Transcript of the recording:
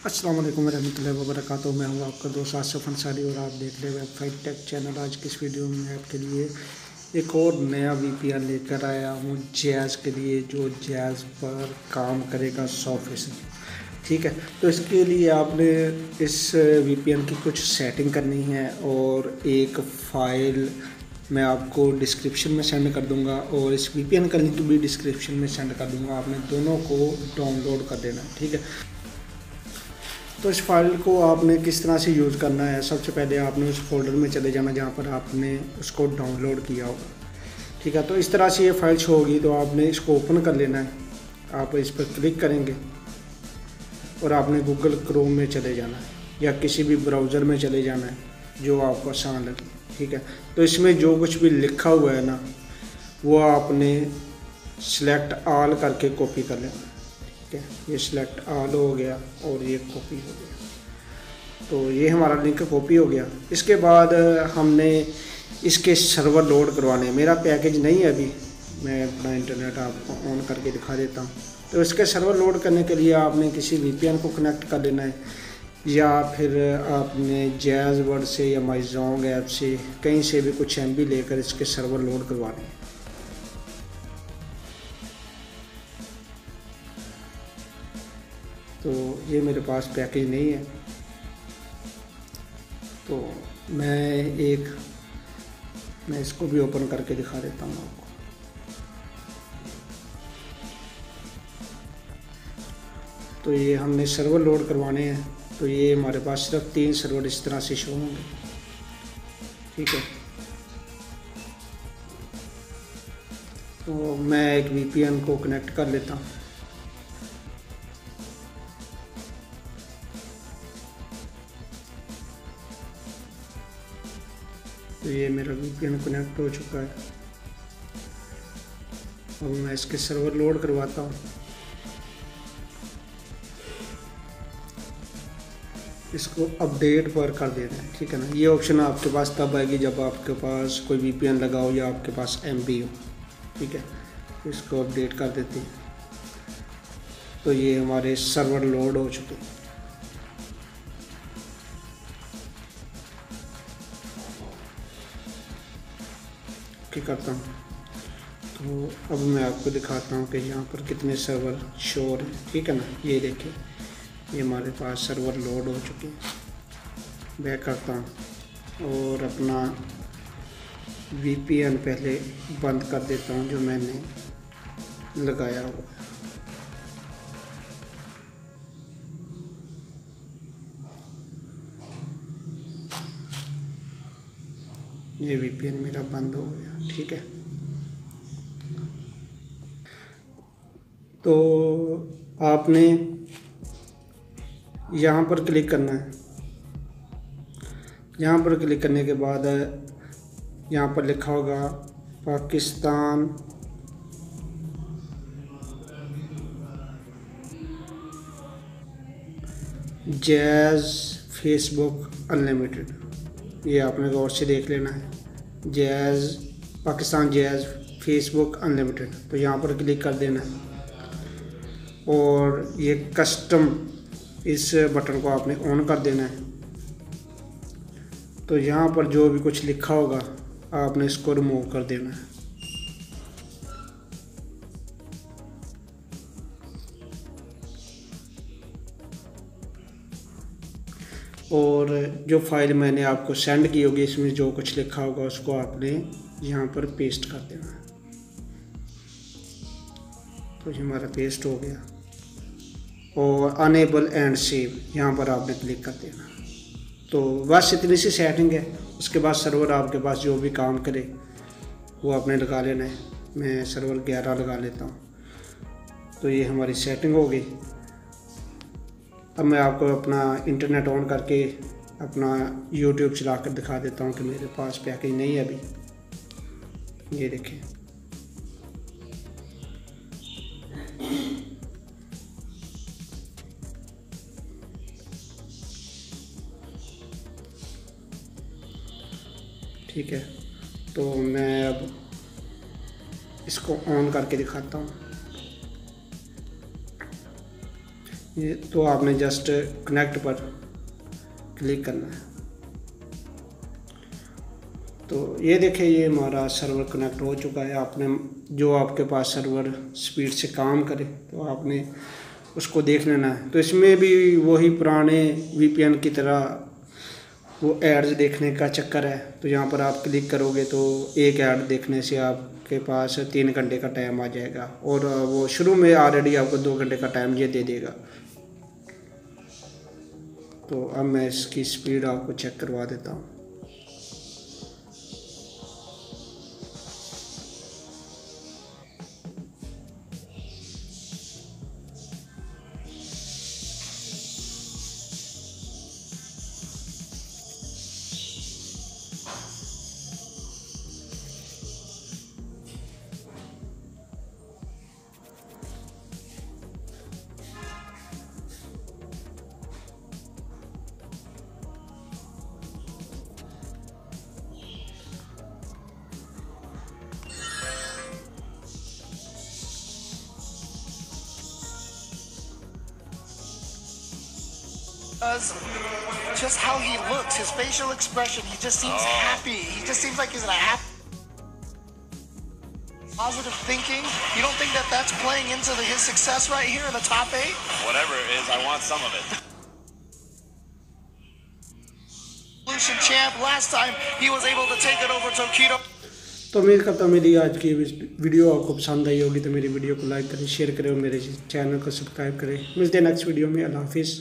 अस्सलाम वालेकुम रहमतुल्लाहि व बरकातुहू मैं हूँ आपका दोस्त आसफ अंसारी और आप देख रहे हैं वेबसाइट टेक चैनल आज की इस वीडियो में आपके लिए एक और नया वीपीएन लेकर आया हूँ जैज़ के लिए, जो जैज़ पर काम करेगा सौ। फ़ीसद ठीक है तो इसके लिए आपने इस वीपीएन की कुछ सेटिंग करनी है और एक फ़ाइल मैं आपको डिस्क्रिप्शन में सेंड कर दूँगा और इस वी का लिंक भी डिस्क्रिप्शन में सेंड कर दूँगा। आपने दोनों को डाउनलोड कर देना, ठीक है? तो इस फ़ाइल को आपने किस तरह से यूज़ करना है? सबसे पहले आपने उस फोल्डर में चले जाना जहाँ पर आपने उसको डाउनलोड किया होगा ठीक है तो इस तरह से ये फ़ाइल शो होगी तो आपने इसको ओपन कर लेना है। आप इस पर क्लिक करेंगे और आपने गूगल क्रोम में चले जाना है, या किसी भी ब्राउज़र में चले जाना है, जो आपको आसान लगे। ठीक है तो इसमें जो कुछ भी लिखा हुआ है ना, वो आपने सिलेक्ट आल करके कॉपी कर लेना। ठीक है ये सिलेक्ट ऑल हो गया और ये कॉपी हो गया। तो ये हमारा लिंक कॉपी हो गया। इसके बाद हमने इसके सर्वर लोड करवाने मेरा पैकेज नहीं है अभी। मैं अपना इंटरनेट आपको ऑन करके दिखा देता हूँ। तो इसके सर्वर लोड करने के लिए आपने किसी वी को कनेक्ट कर लेना है। या फिर आपने जैज़ वर्ड से या माइजोंग ऐप से कहीं से भी कुछ एमबी लेकर इसके सर्वर लोड करवाने हैं। तो ये मेरे पास पैकेज नहीं है। तो मैं एक, मैं इसको भी ओपन करके दिखा देता हूँ आपको। तो ये हमने सर्वर लोड करवाने हैं। तो ये हमारे पास सिर्फ़ तीन सर्वर इस तरह से शो होंगे। ठीक है? तो मैं एक वीपीएन को कनेक्ट कर लेता हूँ। तो ये मेरा वी कनेक्ट हो चुका है। अब मैं इसके सर्वर लोड करवाता हूँ। इसको अपडेट पर कर देते हैं, ठीक है ना? ये ऑप्शन आपके पास तब आएगी जब आपके पास कोई वी लगा हो या आपके पास एम हो, ठीक है? इसको अपडेट कर देते हैं। तो ये हमारे सर्वर लोड हो चुके हैं। की करता हूँ। तो अब मैं आपको दिखाता हूँ कि यहाँ पर कितने सर्वर शोर हैं। ठीक है ना? ये देखिए, ये हमारे पास सर्वर लोड हो चुके हैं। बैक करता हूँ और अपना वीपीएन पहले बंद कर देता हूँ, जो मैंने लगाया हुआ ये वीपीएन मेरा बंद हो गया। ठीक है। तो आपने यहाँ पर क्लिक करना है। यहाँ पर क्लिक करने के बाद, यहाँ पर लिखा होगा पाकिस्तान। Jazz Facebook unlimited. ये आपने गौर से देख लेना है। Jazz Pakistan Jazz Facebook unlimited तो यहाँ पर क्लिक कर देना। और ये कस्टम इस बटन को आपने ऑन कर देना है। तो यहाँ पर जो भी कुछ लिखा होगा, आपने इसको रिमूव कर देना है। और जो फ़ाइल मैंने आपको सेंड की होगी, इसमें जो कुछ लिखा होगा, उसको आपने यहाँ पर पेस्ट कर देना है। तो ये हमारा पेस्ट हो गया। और अनेबल एंड सेव यहाँ पर आपने क्लिक कर देना। तो बस इतनी सी सेटिंग है। उसके बाद सर्वर आपके पास जो भी काम करे, वो आपने लगा लेना है। मैं सर्वर ग्यारह लगा लेता हूँ। तो ये हमारी सेटिंग हो गई। अब मैं आपको अपना इंटरनेट ऑन करके अपना यूट्यूब चला कर दिखा देता हूँ कि मेरे पास पैकेज नहीं है अभी। ये देखें। ठीक है तो मैं अब इसको ऑन करके दिखाता हूँ। ये तो आपने जस्ट कनेक्ट पर क्लिक करना है। तो ये देखें ये हमारा सर्वर कनेक्ट हो चुका है। आपने जो आपके पास सर्वर स्पीड से काम करे तो आपने उसको देख लेना है। तो इसमें भी वही पुराने वीपीएन की तरह वो एड्स देखने का चक्कर है। तो यहाँ पर आप क्लिक करोगे तो एक ऐड देखने से आपके पास तीन घंटे का टाइम आ जाएगा और वो शुरू में ऑलरेडी आपको दो घंटे का टाइम ये दे देगा। तो अब मैं इसकी स्पीड आपको चेक करवा देता हूँ। does just how he looks, his facial expression. He just seems oh. happy. He just seems like he's in a happy, positive thinking. You don't think that that's playing into the, his success right here in the top eight? Whatever it is, I want some of it. Evolution champ. Last time he was able to take it over Tokido. तो उम्मीद करता हूँ मेरी आज की video आपको पसंद आई होगी तो मेरी वीडियो को लाइक करें शेयर करें और मेरे चैनल को सब्सक्राइब करें मिलते हैं नेक्स्ट वीडियो में अल्लाह हाफिज़